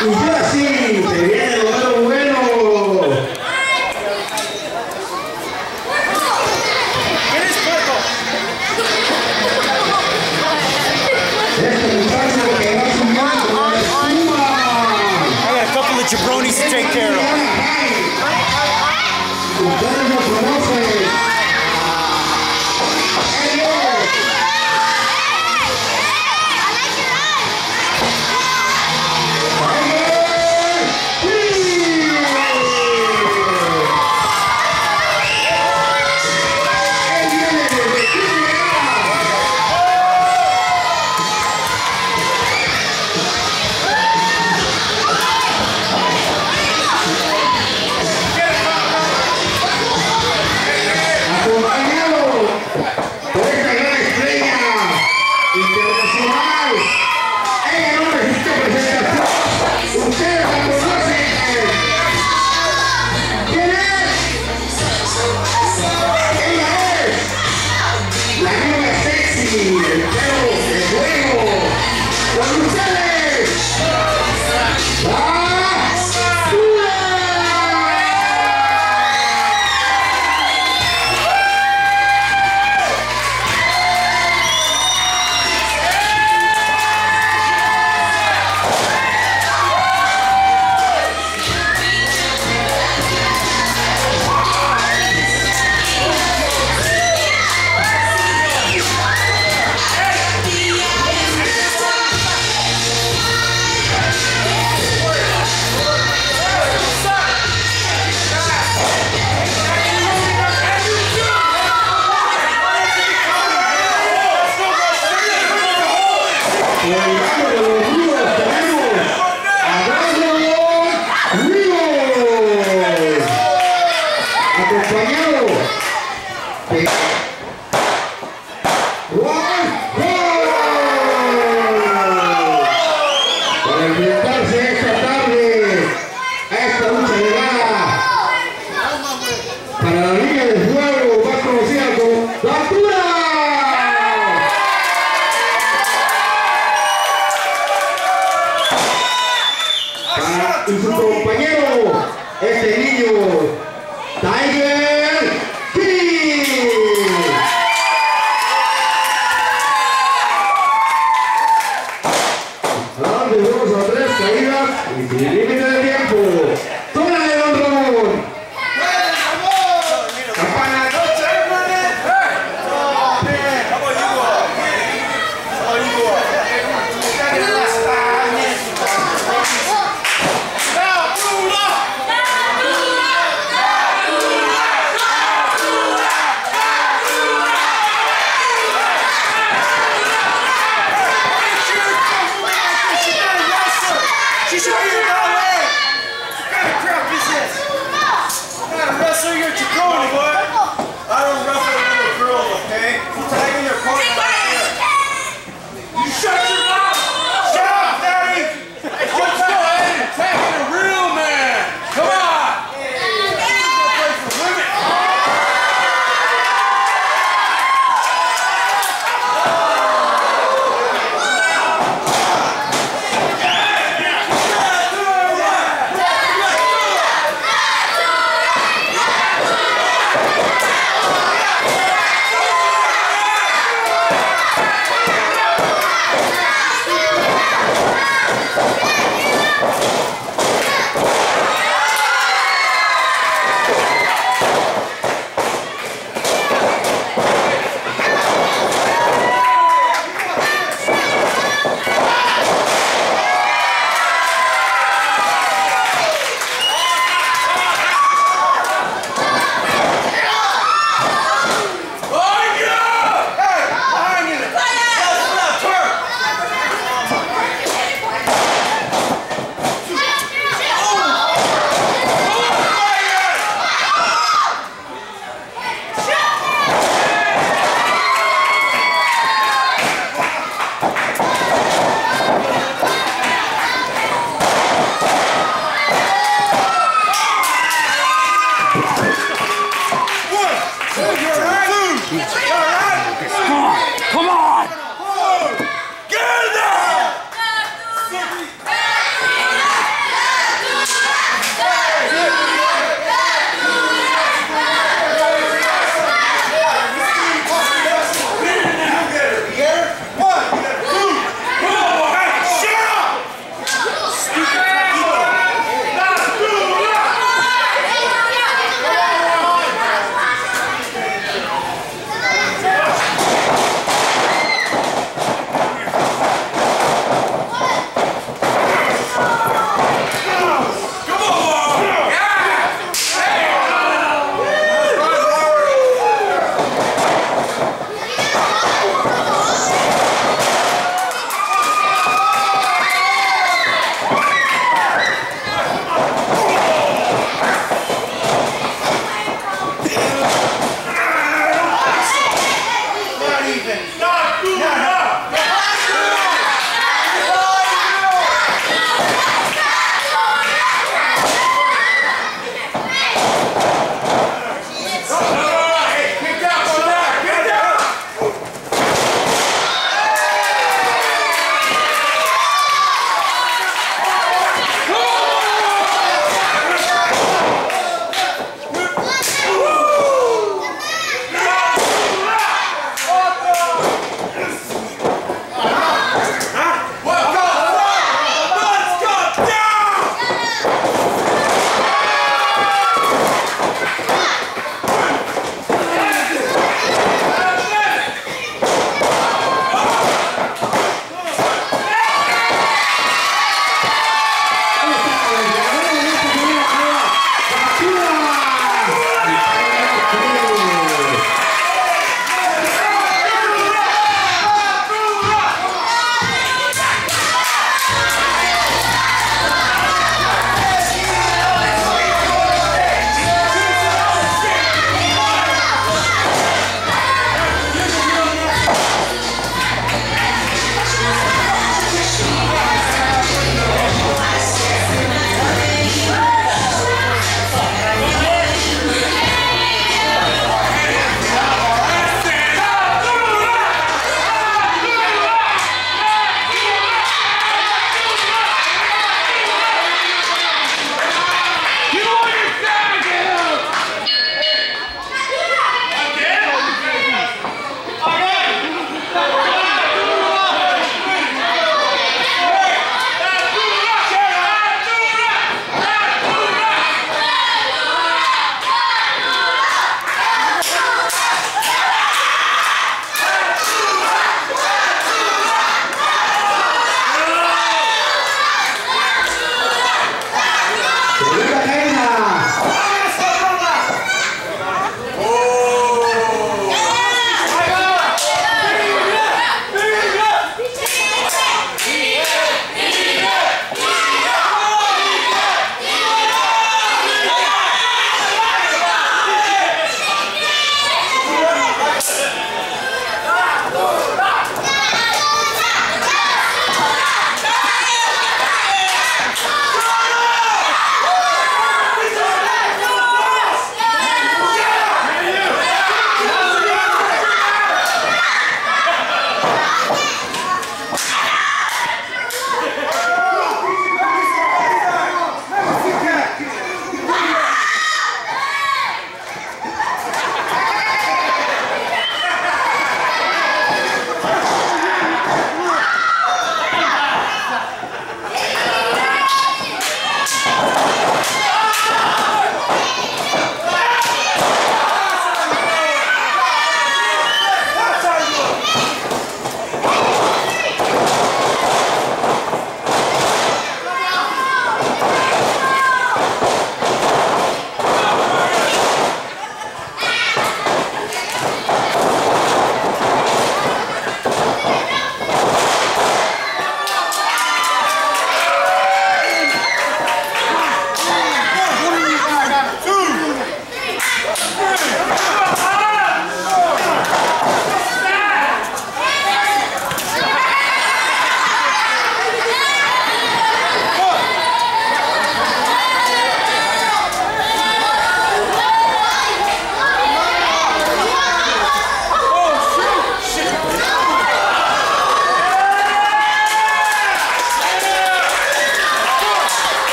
O assim, seguinte, caídas y límite de tiempo.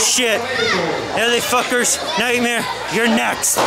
Shit. Hey, fuckers. Nightmare, you're next.